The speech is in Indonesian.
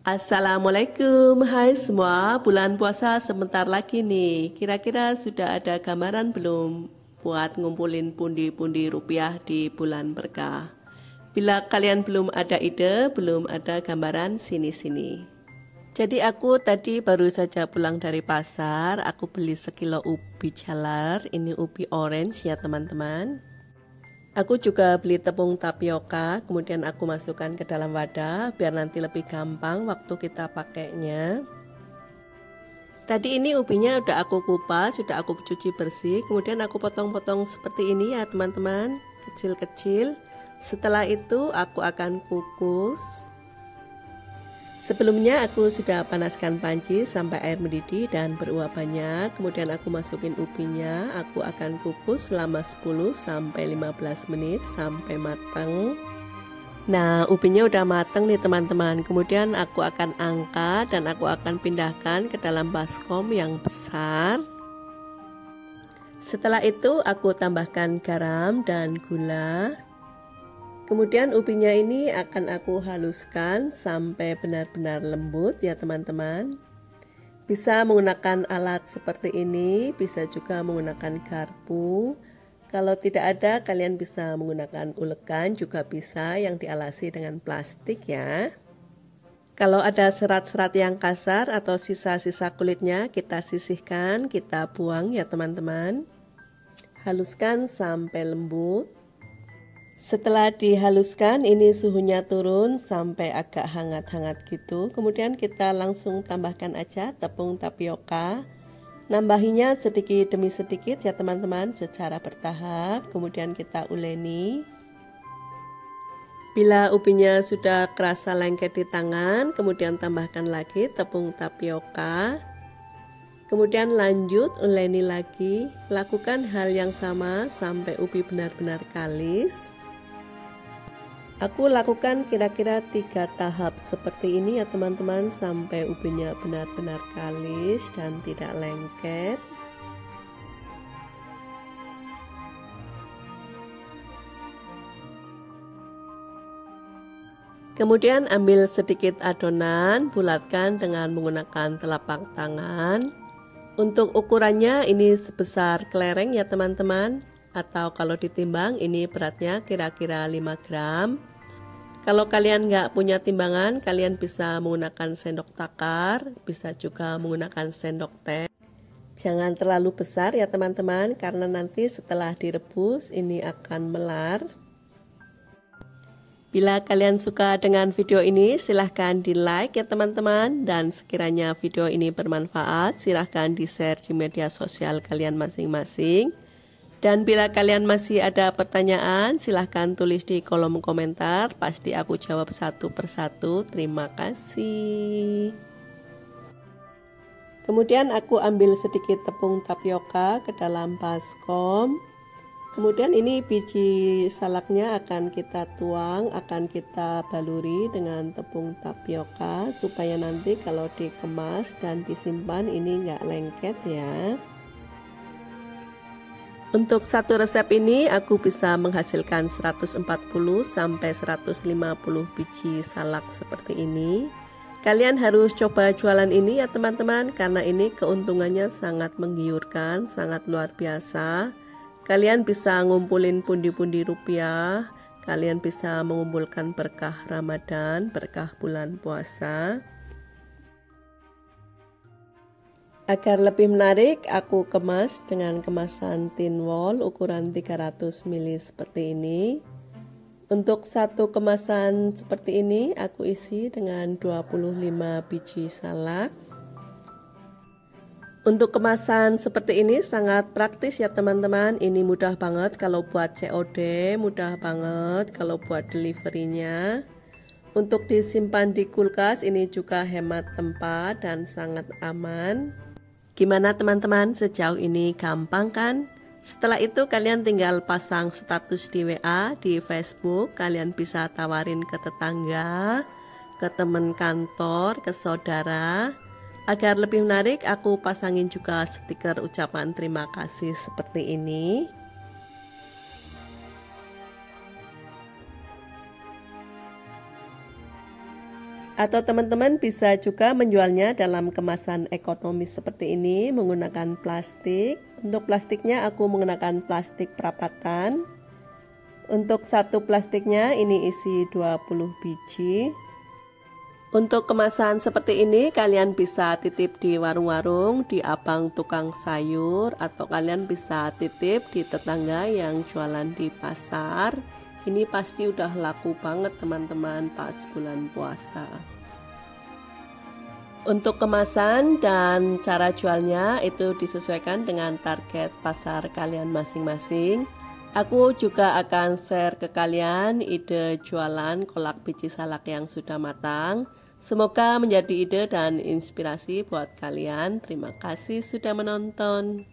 Assalamualaikum, hai semua. Bulan puasa sebentar lagi nih. Kira-kira sudah ada gambaran belum buat ngumpulin pundi-pundi rupiah di bulan berkah? Bila kalian belum ada ide, belum ada gambaran, sini-sini. Jadi aku tadi baru saja pulang dari pasar, aku beli sekilo ubi jalar, ini ubi orange ya teman-teman. Aku juga beli tepung tapioka, kemudian aku masukkan ke dalam wadah biar nanti lebih gampang waktu kita pakainya. Tadi ini ubinya udah aku kupas, sudah aku cuci bersih, kemudian aku potong-potong seperti ini ya teman-teman, kecil-kecil. Setelah itu aku akan kukus Sebelumnya aku sudah panaskan panci sampai air mendidih dan beruap banyak. Kemudian aku masukin ubinya. Aku akan kukus selama 10 sampai 15 menit sampai matang. Nah, ubinya udah matang nih teman-teman. Kemudian aku akan angkat dan aku akan pindahkan ke dalam baskom yang besar. Setelah itu aku tambahkan garam dan gula. Kemudian ubinya ini akan aku haluskan sampai benar-benar lembut ya teman-teman. Bisa menggunakan alat seperti ini, bisa juga menggunakan garpu. Kalau tidak ada, kalian bisa menggunakan ulekan juga bisa yang dialasi dengan plastik ya. Kalau ada serat-serat yang kasar atau sisa-sisa kulitnya, kita sisihkan, kita buang ya teman-teman. Haluskan sampai lembut. Setelah dihaluskan ini suhunya turun sampai agak hangat-hangat gitu. Kemudian kita langsung tambahkan aja tepung tapioka. Nambahinya sedikit demi sedikit ya teman-teman secara bertahap. Kemudian kita uleni. Bila ubinya sudah kerasa lengket di tangan, kemudian tambahkan lagi tepung tapioka. Kemudian lanjut uleni lagi, lakukan hal yang sama sampai ubi benar-benar kalis. Aku lakukan kira-kira tiga tahap seperti ini ya teman-teman sampai ubinya benar-benar kalis dan tidak lengket. Kemudian ambil sedikit adonan, bulatkan dengan menggunakan telapak tangan. Untuk ukurannya ini sebesar kelereng ya teman-teman atau kalau ditimbang ini beratnya kira-kira 5 gram kalau kalian nggak punya timbangan, kalian bisa menggunakan sendok takar, bisa juga menggunakan sendok teh. Jangan terlalu besar ya teman-teman, karena nanti setelah direbus ini akan melar. Bila kalian suka dengan video ini, silahkan di like ya teman-teman. Dan sekiranya video ini bermanfaat, silahkan di share di media sosial kalian masing-masing. Dan bila kalian masih ada pertanyaan, silahkan tulis di kolom komentar. Pasti aku jawab satu persatu. Terima kasih. Kemudian aku ambil sedikit tepung tapioka ke dalam baskom. Kemudian ini biji salaknya akan kita tuang, akan kita baluri dengan tepung tapioka supaya nanti kalau dikemas dan disimpan ini nggak lengket ya. Untuk satu resep ini aku bisa menghasilkan 140 sampai 150 biji salak seperti ini. Kalian harus coba jualan ini ya teman-teman karena ini keuntungannya sangat menggiurkan, sangat luar biasa. Kalian bisa ngumpulin pundi-pundi rupiah, kalian bisa mengumpulkan berkah Ramadan, berkah bulan puasa. Agar lebih menarik, aku kemas dengan kemasan tin wall ukuran 300 ml seperti ini. Untuk satu kemasan seperti ini, aku isi dengan 25 biji salak. Untuk kemasan seperti ini sangat praktis ya teman-teman. Ini mudah banget kalau buat COD, mudah banget kalau buat deliverynya. Untuk disimpan di kulkas ini juga hemat tempat dan sangat aman. Gimana teman-teman sejauh ini gampang kan? Setelah itu kalian tinggal pasang status di WA, di Facebook, kalian bisa tawarin ke tetangga, ke teman kantor, ke saudara. Agar lebih menarik, aku pasangin juga stiker ucapan terima kasih seperti ini. Atau teman-teman bisa juga menjualnya dalam kemasan ekonomis seperti ini menggunakan plastik. Untuk plastiknya aku menggunakan plastik perapatan. Untuk satu plastiknya ini isi 20 biji. Untuk kemasan seperti ini kalian bisa titip di warung-warung, di abang tukang sayur atau kalian bisa titip di tetangga yang jualan di pasar. Ini pasti udah laku banget teman-teman pas bulan puasa. Untuk kemasan dan cara jualnya itu disesuaikan dengan target pasar kalian masing-masing. Aku juga akan share ke kalian ide jualan kolak biji salak yang sudah matang. Semoga menjadi ide dan inspirasi buat kalian. Terima kasih sudah menonton.